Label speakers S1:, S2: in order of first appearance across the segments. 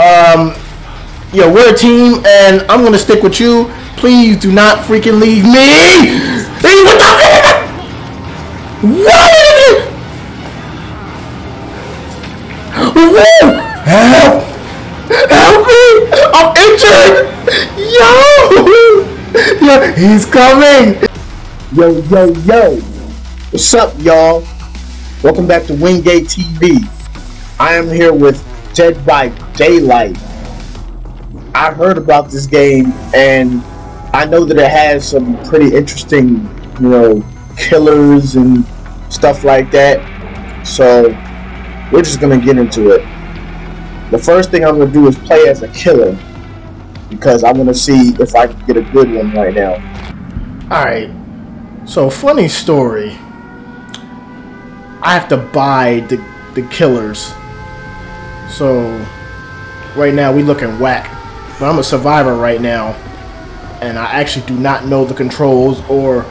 S1: Um, yo, we're a team, and I'm gonna stick with you. Please do not freaking leave me. What the? What? Whoa! Help! Help me! I'm injured! Yo! Yo, he's coming! Yo, yo, yo! What's up, y'all? Welcome back to Wingate TV. I am here with Dead by Daylight. I heard about this game and I know that it has some pretty interesting, you know, killers and stuff like that. So we're just gonna get into it. The first thing I'm gonna do is play as a killer because I'm gonna see if I can get a good one right now. Alright. So funny story. I have to buy the the killers. So right now we looking whack. But I'm a survivor right now. And I actually do not know the controls or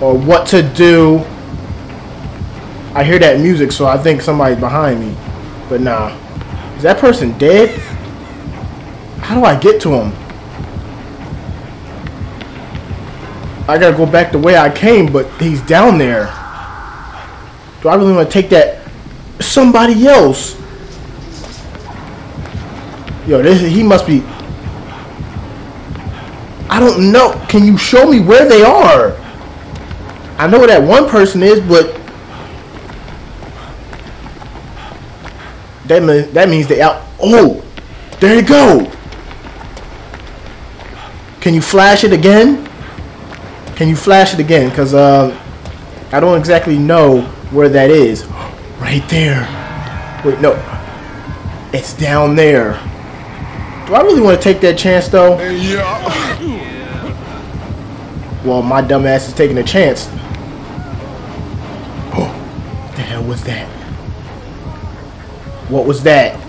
S1: or what to do. I hear that music, so I think somebody's behind me. But nah. Is that person dead? How do I get to him? I gotta go back the way I came, but he's down there. Do I really want to take that? Somebody else. Yo, this he must be. I don't know. Can you show me where they are? I know where that one person is, but that means that means they out. Oh, there you go. Can you flash it again? Can you flash it again? Cause uh, I don't exactly know where that is. Right there. Wait, no. It's down there. Do I really want to take that chance though?
S2: Yeah.
S1: Well, my dumb ass is taking a chance. Oh, the hell was that? What was that?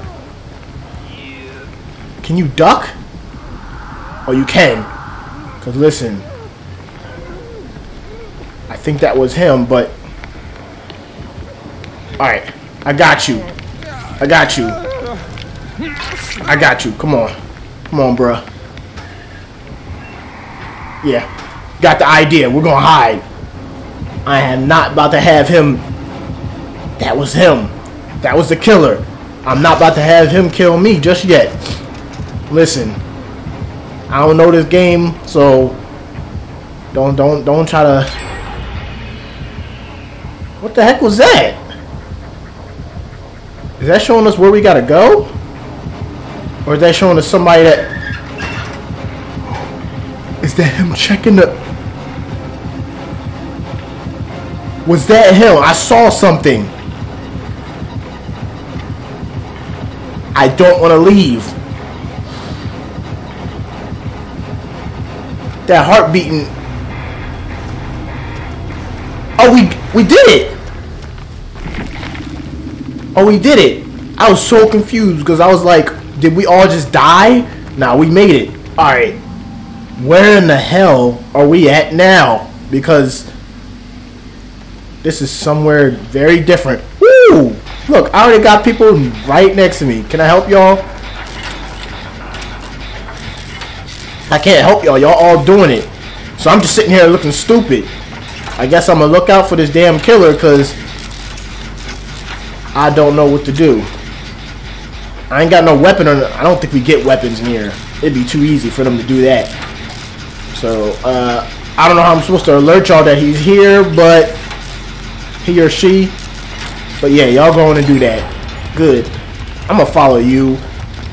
S1: Can you duck? Oh, you can. Cause listen, I think that was him, but all right, I got you. I got you. I got you. Come on, come on, bruh. Yeah, got the idea. We're gonna hide. I am not about to have him. That was him. That was the killer. I'm not about to have him kill me just yet. Listen, I don't know this game, so don't don't don't try to. What the heck was that? Is that showing us where we gotta go? Or is that showing us somebody that... Is that him checking the... Was that him? I saw something. I don't want to leave. That heart beating. Oh, we we did it. Oh, we did it. I was so confused because I was like, did we all just die? Nah, we made it. All right. Where in the hell are we at now? Because this is somewhere very different. Woo! Look, I already got people right next to me. Can I help y'all? I can't help y'all. Y'all all doing it. So I'm just sitting here looking stupid. I guess I'm gonna look out for this damn killer because I don't know what to do. I ain't got no weapon. On, I don't think we get weapons in here. It'd be too easy for them to do that. So, uh, I don't know how I'm supposed to alert y'all that he's here, but he or she. But yeah, y'all going to do that. Good. I'm to follow you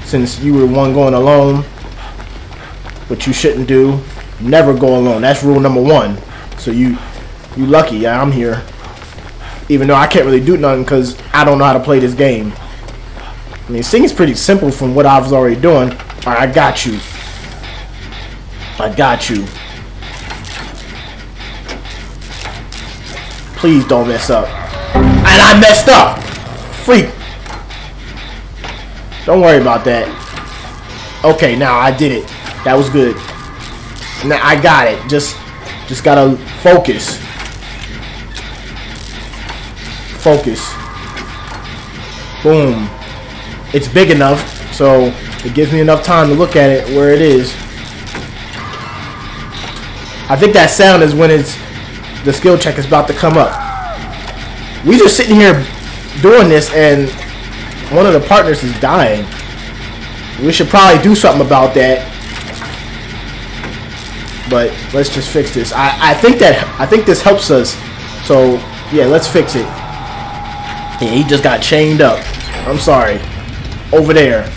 S1: since you were the one going alone. which you shouldn't do. Never go alone. That's rule number one. So you, you lucky. Yeah, I'm here. Even though I can't really do nothing because I don't know how to play this game. I mean, seems pretty simple from what I was already doing. Alright, I got you. I got you. Please don't mess up. And I messed up! Freak! Don't worry about that. Okay, now I did it. That was good. Now I got it. Just just gotta focus. Focus. Boom. It's big enough, so it gives me enough time to look at it where it is. I think that sound is when it's the skill check is about to come up. We just sitting here doing this and one of the partners is dying. We should probably do something about that. But let's just fix this. I, I think that I think this helps us. So yeah, let's fix it. Yeah, he just got chained up. I'm sorry. Over there.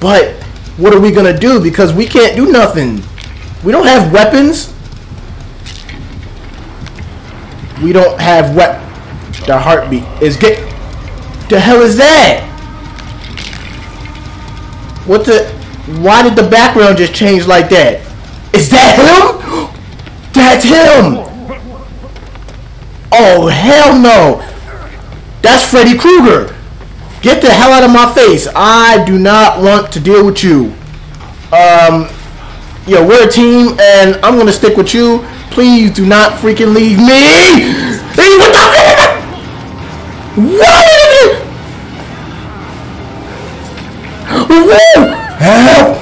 S1: But what are we gonna do? Because we can't do nothing. We don't have weapons. We don't have what the heartbeat is get the hell is that? What the why did the background just change like that? Is that him? That's him! Oh hell no! That's Freddy Krueger! Get the hell out of my face! I do not want to deal with you. Um Yo, we're a team and I'm gonna stick with you. Please do not freaking leave me! What the What? Whoa! Help!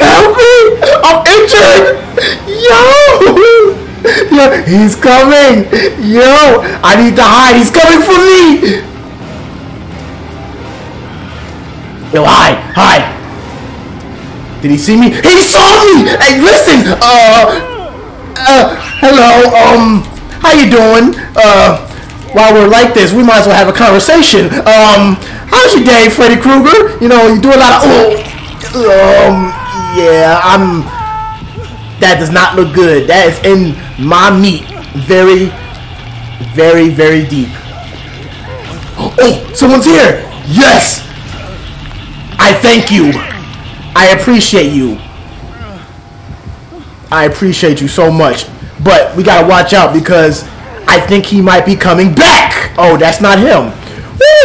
S1: Help me! I'm injured! Yo! Yo, he's coming! Yo! I need to hide! He's coming for me! Yo, hi, hi. Did he see me? He saw me! Hey, listen! Uh, uh, hello, um, how you doing? Uh, while we're like this, we might as well have a conversation. Um, how's your day, Freddy Krueger? You know, you do a lot of, oh, um, yeah, I'm, that does not look good. That is in my meat. Very, very, very deep. Oh, someone's here! Yes! I thank you! I appreciate you. I appreciate you so much. But we gotta watch out because I think he might be coming back. Oh, that's not him.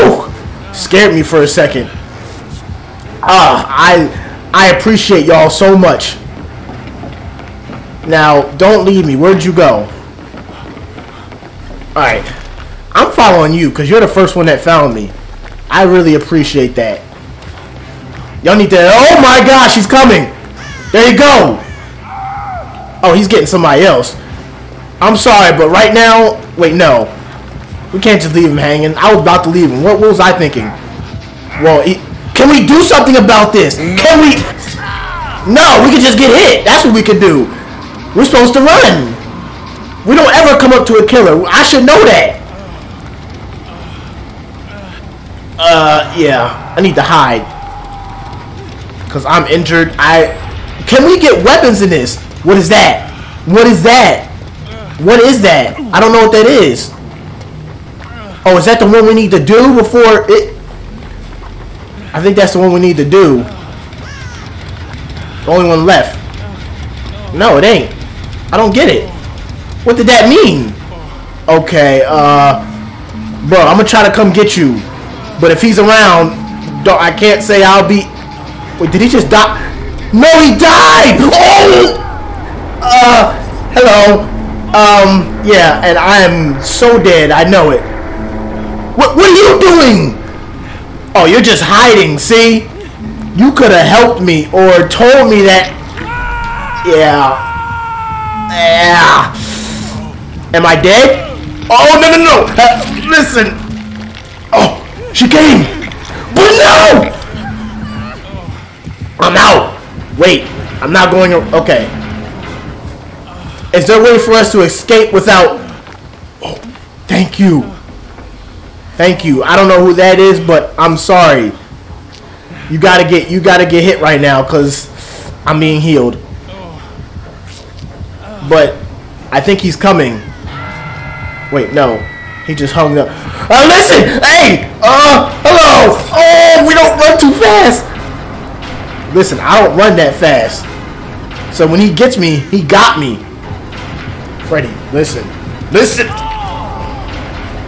S1: Woo! Scared me for a second. Ah, I I appreciate y'all so much. Now, don't leave me. Where'd you go? Alright. I'm following you because you're the first one that found me. I really appreciate that. Y'all need to... Oh my gosh, he's coming! There you go! Oh, he's getting somebody else. I'm sorry, but right now... Wait, no. We can't just leave him hanging. I was about to leave him. What, what was I thinking? Well, he, can we do something about this? Can we... No, we can just get hit. That's what we can do. We're supposed to run. We don't ever come up to a killer. I should know that. Uh, yeah. I need to hide because I'm injured. I can we get weapons in this? What is that? What is that? What is that? I don't know what that is. Oh, is that the one we need to do before it? I think that's the one we need to do. The only one left. No, it ain't. I don't get it. What did that mean? Okay, uh, bro, I'm gonna try to come get you. But if he's around, don't, I can't say I'll be Wait, did he just die? No, he died! Oh! Uh, hello. Um, yeah, and I am so dead. I know it. What, what are you doing? Oh, you're just hiding, see? You could have helped me or told me that... Yeah. Yeah. Am I dead? Oh, no, no, no. Uh, listen. Oh, she came. But no! Wait, I'm not going. Okay. Is there a way for us to escape without? Oh, thank you. Thank you. I don't know who that is, but I'm sorry. You gotta get you gotta get hit right now because I'm being healed. But I think he's coming. Wait, no. He just hung up. Uh, listen! Hey! Uh, hello! Oh, we don't run too fast! Listen, I don't run that fast. So when he gets me, he got me. Freddy, listen. Listen!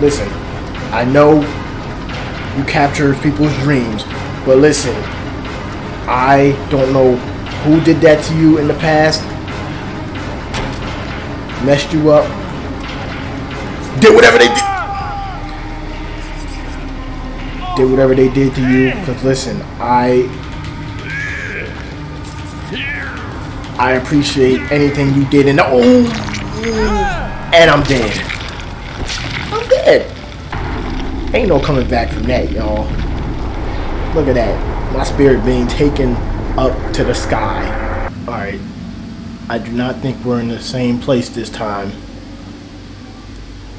S1: Listen. I know you capture people's dreams, but listen. I don't know who did that to you in the past. Messed you up. Did whatever they did. did whatever they did to you. Because listen, I I appreciate anything you did. And oh, and I'm dead. I'm dead. Ain't no coming back from that, y'all. Look at that. My spirit being taken up to the sky. Alright. I do not think we're in the same place this time.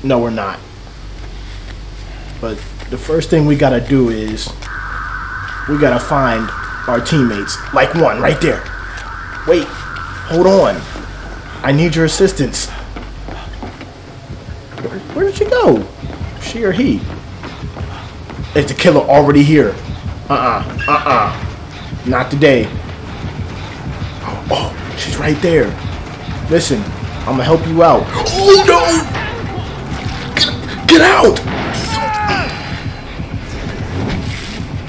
S1: No, we're not. But the first thing we gotta do is we gotta find our teammates. Like one right there. Wait, hold on. I need your assistance. Where, where did she go? She or he? Is the killer already here? Uh-uh, uh-uh. Not today. Oh, oh, she's right there. Listen, I'm gonna help you out. Oh no! Get, get out!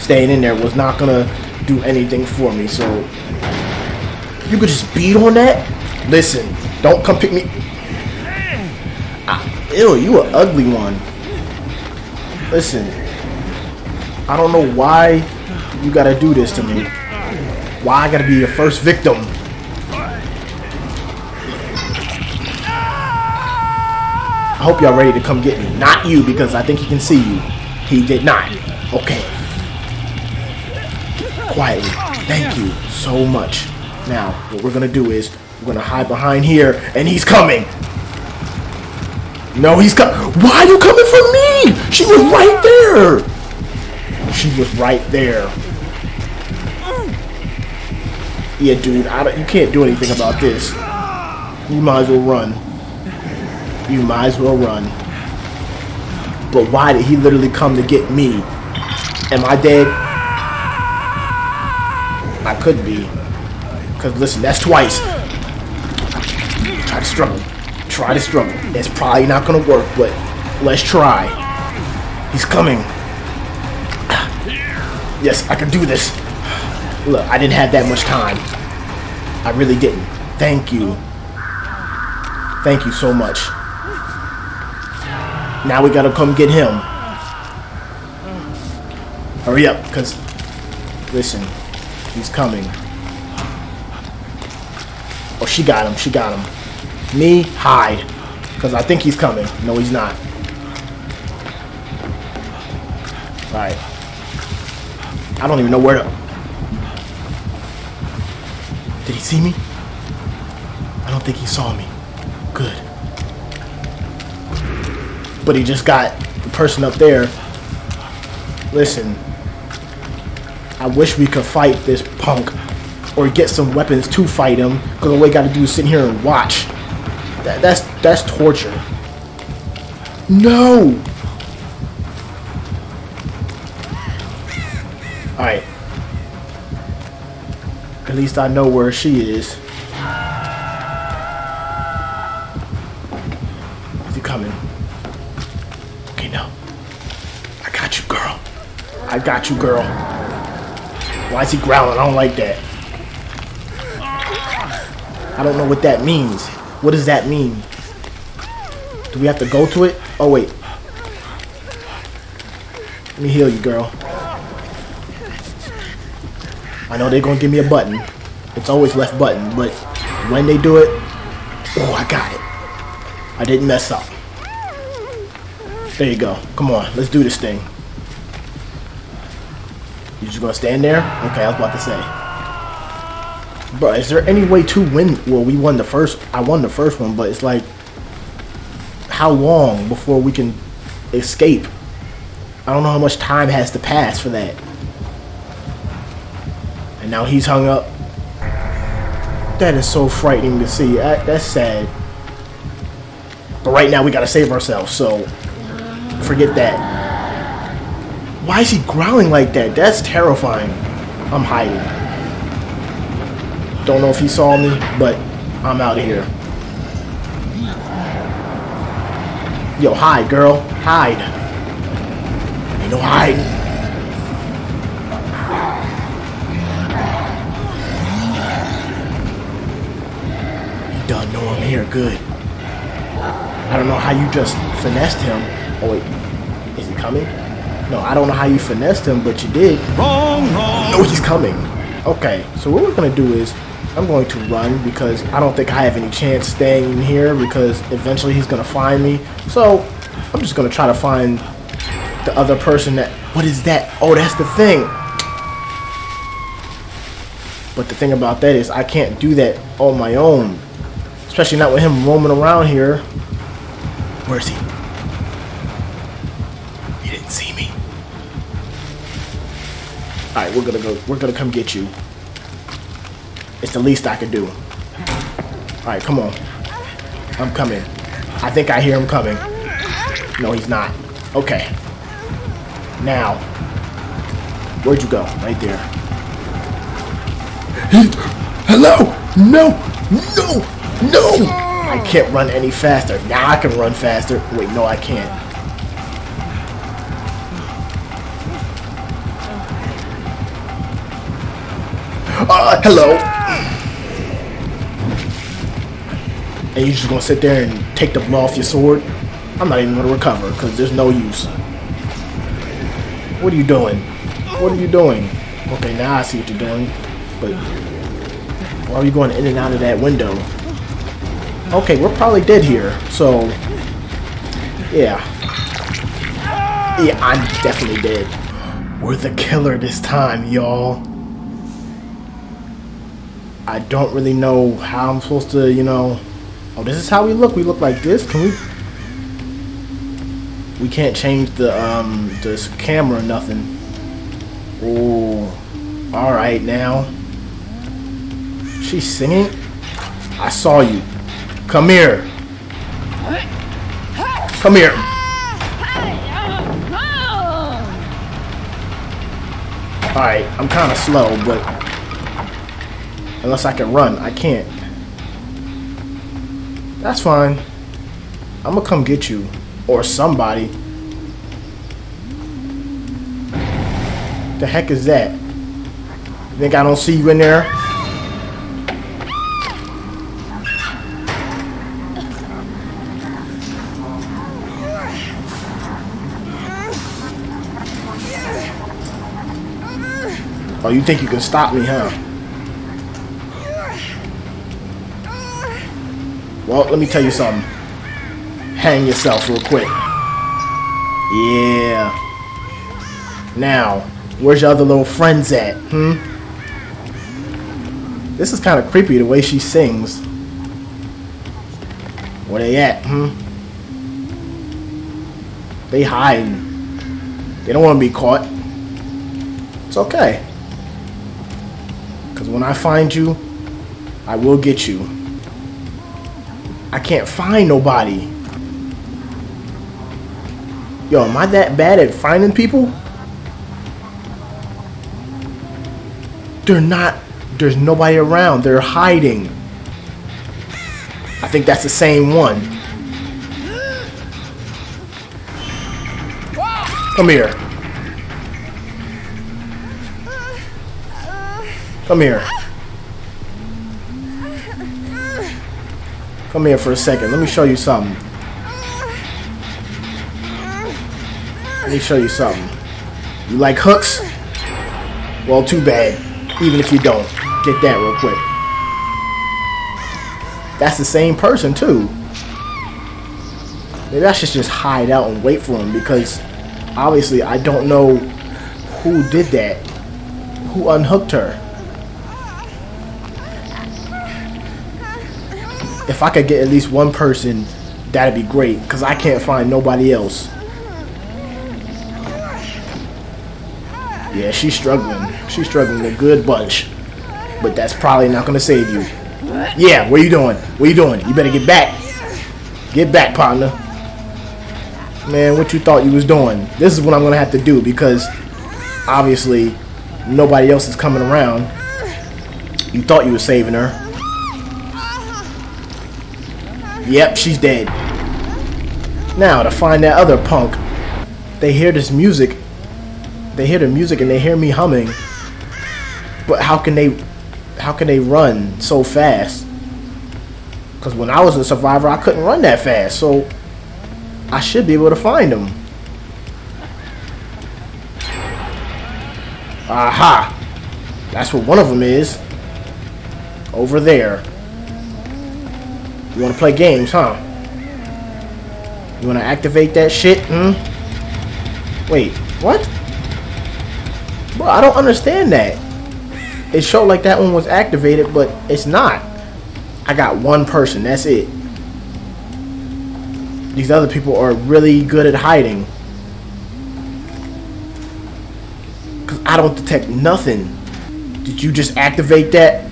S1: staying in there was not gonna do anything for me. So you could just beat on that. Listen, don't come pick me. Ah, ew, you an ugly one. Listen, I don't know why you gotta do this to me. Why I gotta be your first victim? I hope y'all ready to come get me. Not you, because I think he can see you. He did not. Okay quietly. Thank you so much. Now, what we're gonna do is we're gonna hide behind here, and he's coming. No, he's coming. Why are you coming for me? She was right there. She was right there. Yeah, dude, you can't do anything about this. You might as well run. You might as well run. But why did he literally come to get me? Am I dead? I could be. Because listen, that's twice. Try to struggle. Try to struggle. It's probably not going to work, but let's try. He's coming. Yes, I can do this. Look, I didn't have that much time. I really didn't. Thank you. Thank you so much. Now we gotta come get him. Hurry up, because, listen, He's coming. She got him. She got him. Me, hide. Because I think he's coming. No, he's not. Alright. I don't even know where to... Did he see me? I don't think he saw me. Good. But he just got the person up there. Listen, I wish we could fight this punk or get some weapons to fight him because all we got to do is sit here and watch. That, that's that's torture. No. All right. At least I know where she is. Is he coming? Okay, no. I got you, girl. I got you, girl. Why is he growling? I don't like that. I don't know what that means. What does that mean? Do we have to go to it? Oh, wait. Let me heal you, girl. I know they're going to give me a button. It's always left button, but when they do it, oh, I got it. I didn't mess up. There you go. Come on, let's do this thing. You just gonna stand there? Okay, I was about to say. Bro, is there any way to win? Well, we won the first. I won the first one, but it's like, how long before we can escape? I don't know how much time has to pass for that. And now he's hung up. That is so frightening to see. that's sad. But right now we gotta save ourselves, so forget that. Why is he growling like that? That's terrifying. I'm hiding. Don't know if he saw me, but I'm out of here. Yo, hide, girl. Hide. Ain't no hiding. He done know I'm here. Good. I don't know how you just finessed him. Oh, wait. Is he coming? No, I don't know how you finessed him, but you did.
S3: Wrong, wrong.
S1: No, he's coming. Okay, so what we're gonna do is I'm going to run because I don't think I have any chance staying in here because eventually he's gonna find me. So I'm just gonna try to find the other person that. What is that? Oh, that's the thing. But the thing about that is I can't do that on my own, especially not with him roaming around here. Where is he? He didn't see me. All right, we're gonna go. We're gonna come get you. It's the least I can do. All right, come on. I'm coming. I think I hear him coming. No, he's not. Okay. Now, where'd you go? Right there. Hello? No! No! No! I can't run any faster. Now I can run faster. Wait, no, I can't. Uh, hello. And you're just gonna sit there and take the blow off your sword? I'm not even gonna recover because there's no use. What are you doing? What are you doing? Okay, now I see what you're doing. But why are you going in and out of that window? Okay, we're probably dead here. So, yeah. Yeah, I'm definitely dead. We're the killer this time, y'all. I don't really know how I'm supposed to, you know... Oh, this is how we look. We look like this. Can we... We can't change the, um, this camera or nothing. Oh, alright now. She's singing? I saw you. Come here. Come here. Alright, I'm kind of slow, but Unless I can run. I can't. That's fine. I'm gonna come get you. Or somebody. The heck is that? Think I don't see you in there? Oh, you think you can stop me, huh? Well, let me tell you something. Hang yourself real quick. Yeah. Now, where's your other little friends at, hmm? This is kind of creepy, the way she sings. Where they at, hmm? They hiding. They don't want to be caught. It's okay. Because when I find you, I will get you. I can't find nobody. Yo, am I that bad at finding people? They're not, there's nobody around. They're hiding. I think that's the same one. Come here. Come here. Come here for a second. Let me show you something. Let me show you something. You like hooks? Well, too bad. Even if you don't. Get that real quick. That's the same person, too. Maybe I should just hide out and wait for him because obviously I don't know who did that. Who unhooked her. If I could get at least one person, that'd be great. Because I can't find nobody else. Yeah, she's struggling. She's struggling a good bunch. But that's probably not going to save you. Yeah, what are you doing? What are you doing? You better get back. Get back, partner. Man, what you thought you was doing? This is what I'm going to have to do because obviously nobody else is coming around. You thought you were saving her. Yep, she's dead. Now, to find that other punk, they hear this music. They hear the music and they hear me humming. But how can they how can they run so fast? Because when I was a survivor, I couldn't run that fast. So I should be able to find them. Aha! That's what one of them is. Over there. You want to play games, huh? You want to activate that shit, hmm? Wait, what? Bro, I don't understand that. It showed like that one was activated, but it's not. I got one person, that's it. These other people are really good at hiding. Because I don't detect nothing. Did you just activate that?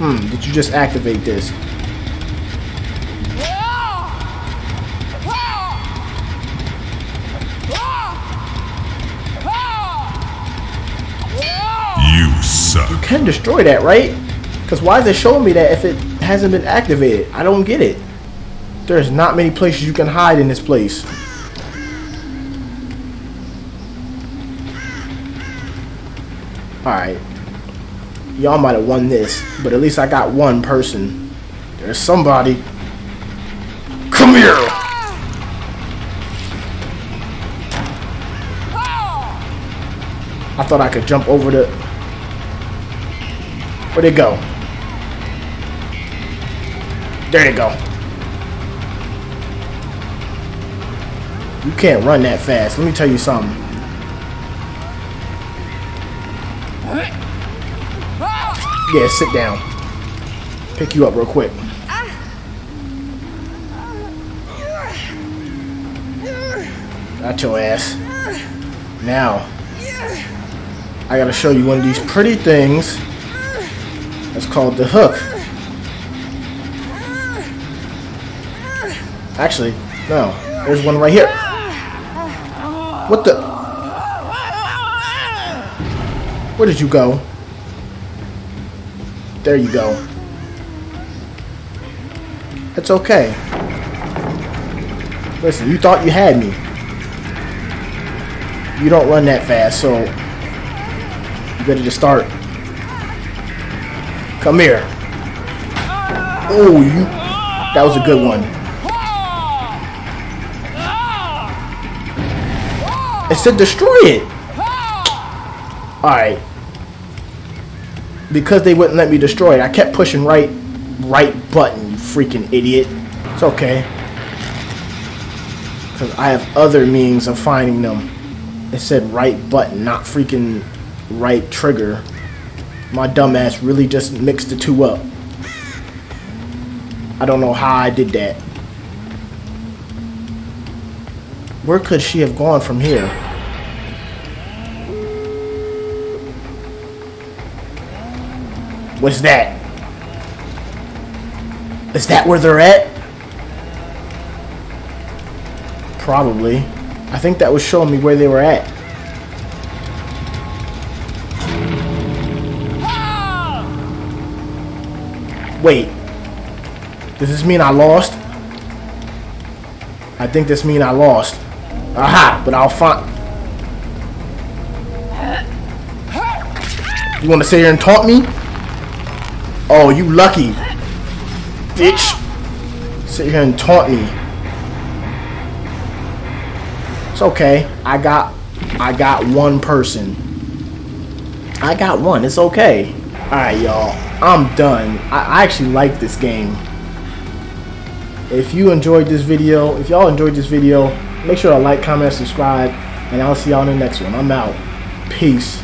S1: Hmm, did you just activate this?
S3: You suck.
S1: You can destroy that, right? Because why is it showing me that if it hasn't been activated? I don't get it. There's not many places you can hide in this place. Alright. Y'all might have won this, but at least I got one person. There's somebody. Come here! I thought I could jump over the... Where'd it go? There they go. You can't run that fast. Let me tell you something. Yeah, sit down. Pick you up real quick. Got your ass. Now, I gotta show you one of these pretty things. That's called the hook. Actually, no. There's one right here. What the? Where did you go? There you go. It's okay. Listen, you thought you had me. You don't run that fast, so you better just start. Come here. Oh, you. That was a good one. It said destroy it. Alright. Because they wouldn't let me destroy it, I kept pushing right right button, you freaking idiot. It's okay. Because I have other means of finding them. It said right button, not freaking right trigger. My dumbass really just mixed the two up. I don't know how I did that. Where could she have gone from here? What's that? Is that where they're at? Probably. I think that was showing me where they were at. Wait. Does this mean I lost? I think this mean I lost. Aha! But I'll find... You want to sit here and taunt me? Oh, you lucky. Bitch. Sit here and taunt me. It's okay. I got I got one person. I got one. It's okay. Alright, y'all. I'm done. I, I actually like this game. If you enjoyed this video, if y'all enjoyed this video, make sure to like, comment, subscribe, and I'll see y'all in the next one. I'm out. Peace.